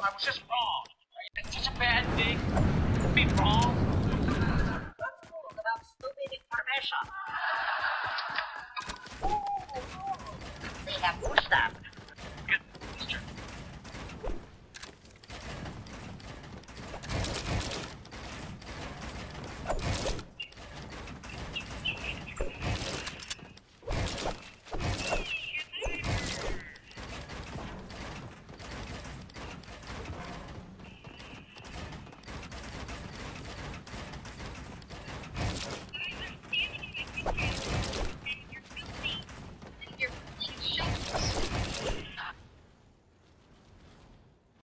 I was just wrong. It's such a bad thing to be wrong. That's cool without stupid information. Ooh, they have pushed up.